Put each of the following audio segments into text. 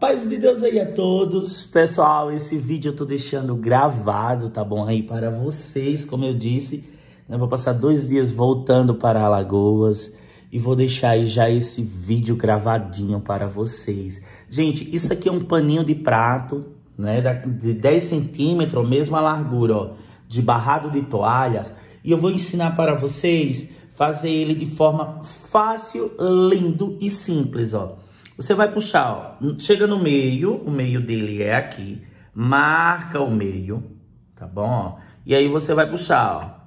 paz de Deus aí a todos. Pessoal, esse vídeo eu tô deixando gravado, tá bom? Aí para vocês, como eu disse. Eu vou passar dois dias voltando para Alagoas e vou deixar aí já esse vídeo gravadinho para vocês. Gente, isso aqui é um paninho de prato, né? De 10 centímetros, mesma largura, ó, de barrado de toalhas. E eu vou ensinar para vocês fazer ele de forma fácil, lindo e simples, ó. Você vai puxar, ó, chega no meio, o meio dele é aqui, marca o meio, tá bom? E aí você vai puxar, ó.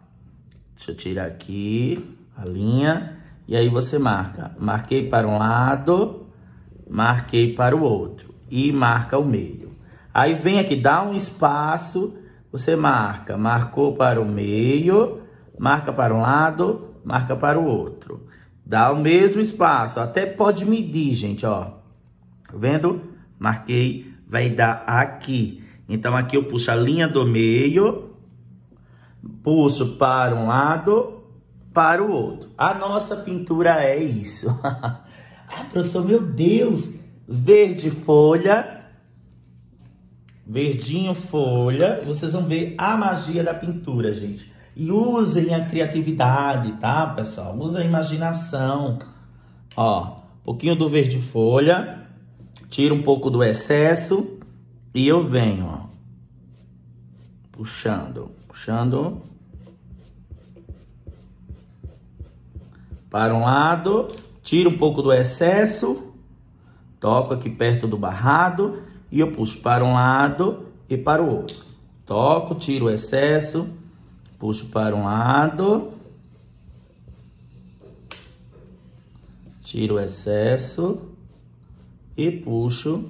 Deixa eu tirar aqui a linha. E aí você marca. Marquei para um lado, marquei para o outro. E marca o meio. Aí vem aqui, dá um espaço, você marca. Marcou para o meio, marca para um lado, marca para o outro. Dá o mesmo espaço, até pode medir, gente, ó. Tá vendo? Marquei, vai dar aqui. Então, aqui eu puxo a linha do meio, puxo para um lado, para o outro. A nossa pintura é isso. ah, professor, meu Deus! Verde folha, verdinho folha. Vocês vão ver a magia da pintura, gente. E usem a criatividade, tá, pessoal? Usem a imaginação. Ó, um pouquinho do verde folha. Tira um pouco do excesso. E eu venho, ó. Puxando, puxando. Para um lado. Tira um pouco do excesso. Toco aqui perto do barrado. E eu puxo para um lado e para o outro. Toco, tiro o excesso Puxo para um lado. Tiro o excesso. E puxo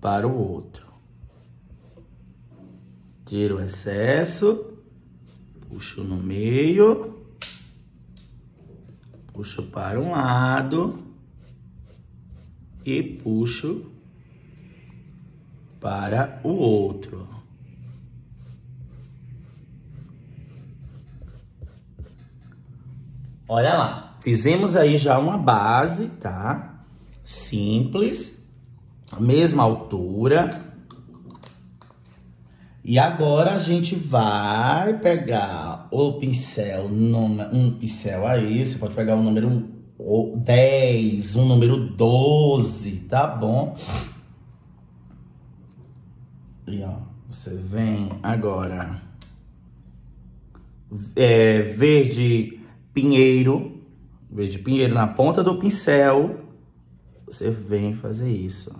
para o outro. Tiro o excesso. Puxo no meio. Puxo para um lado. E puxo para o outro. Olha lá, fizemos aí já uma base, tá? Simples, mesma altura. E agora a gente vai pegar o pincel, um pincel aí, você pode pegar o número 10, um número 12, tá bom? E ó, você vem agora, é, verde pinheiro, verde pinheiro na ponta do pincel, você vem fazer isso.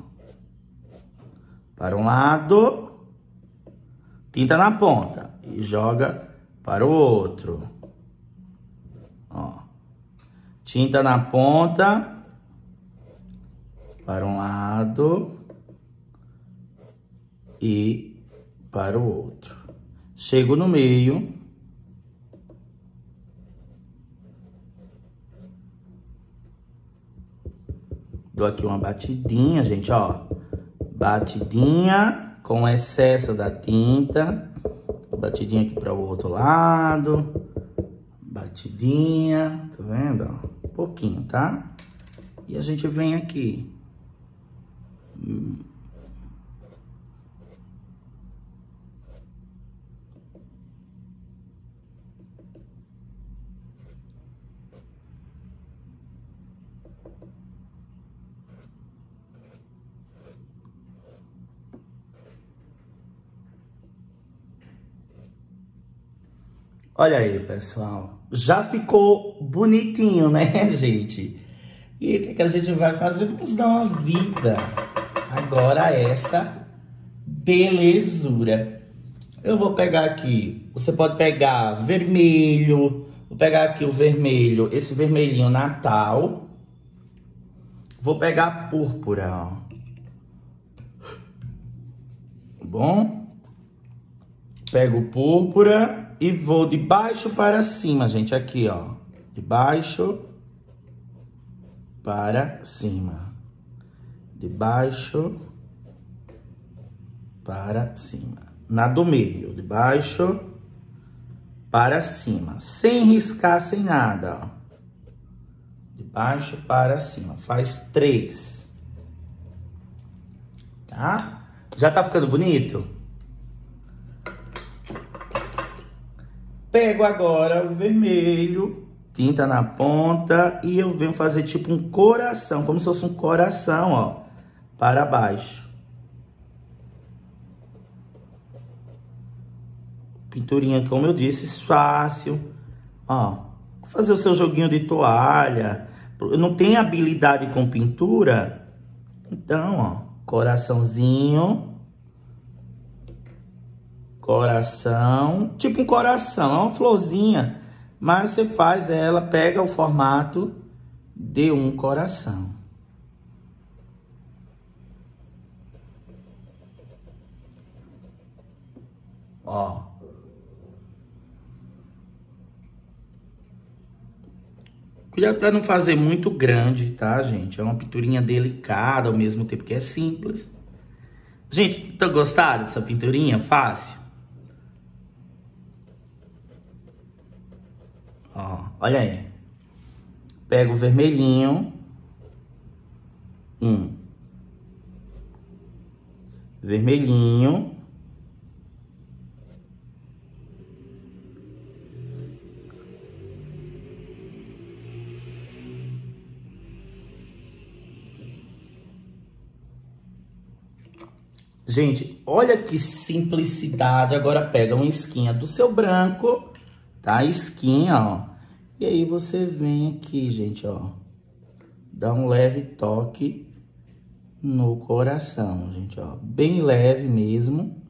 Para um lado, tinta na ponta e joga para o outro. Ó. Tinta na ponta, para um lado e para o outro. Chego no meio Dou aqui uma batidinha, gente, ó. Batidinha com excesso da tinta. Batidinha aqui para o outro lado. Batidinha, tá vendo? Um pouquinho, tá? E a gente vem aqui. Olha aí, pessoal. Já ficou bonitinho, né, gente? E o que, que a gente vai fazer? Vamos dar uma vida. Agora essa belezura. Eu vou pegar aqui, você pode pegar vermelho, vou pegar aqui o vermelho, esse vermelhinho Natal. Vou pegar púrpura, ó. Bom? Pego púrpura e vou de baixo para cima, gente, aqui, ó. De baixo para cima. De baixo para cima. Na do meio, de baixo para cima, sem riscar, sem nada, ó. De baixo para cima. Faz três. tá? Já tá ficando bonito? Pego agora o vermelho, tinta na ponta e eu venho fazer tipo um coração, como se fosse um coração, ó, para baixo. Pinturinha, como eu disse, fácil, ó. Fazer o seu joguinho de toalha. Não tem habilidade com pintura? Então, ó, coraçãozinho coração, tipo um coração, é uma florzinha, mas você faz ela, pega o formato de um coração. Ó. Cuidado para não fazer muito grande, tá, gente? É uma pinturinha delicada ao mesmo tempo que é simples. Gente, tá gostado dessa pinturinha? Fácil? Ó, olha aí. Pega o vermelhinho. Um. Vermelhinho. Gente, olha que simplicidade. Agora pega uma esquinha do seu branco tá? Esquinha, ó. E aí você vem aqui, gente, ó. Dá um leve toque no coração, gente, ó. Bem leve mesmo.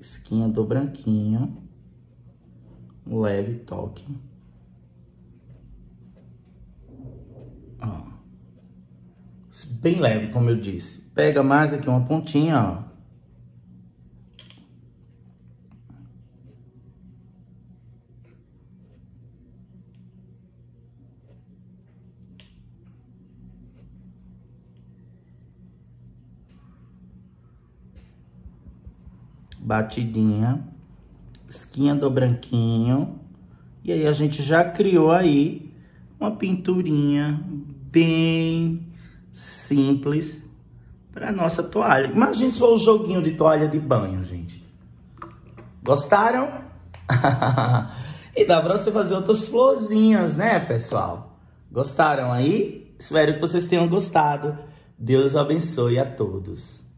Esquinha do branquinho. Um leve toque. Ó. Bem leve, como eu disse. Pega mais aqui uma pontinha, ó. Batidinha, esquinha do branquinho. E aí a gente já criou aí uma pinturinha bem simples para nossa toalha. Imagina só o joguinho de toalha de banho, gente. Gostaram? e dá para você fazer outras florzinhas, né, pessoal? Gostaram aí? Espero que vocês tenham gostado. Deus abençoe a todos.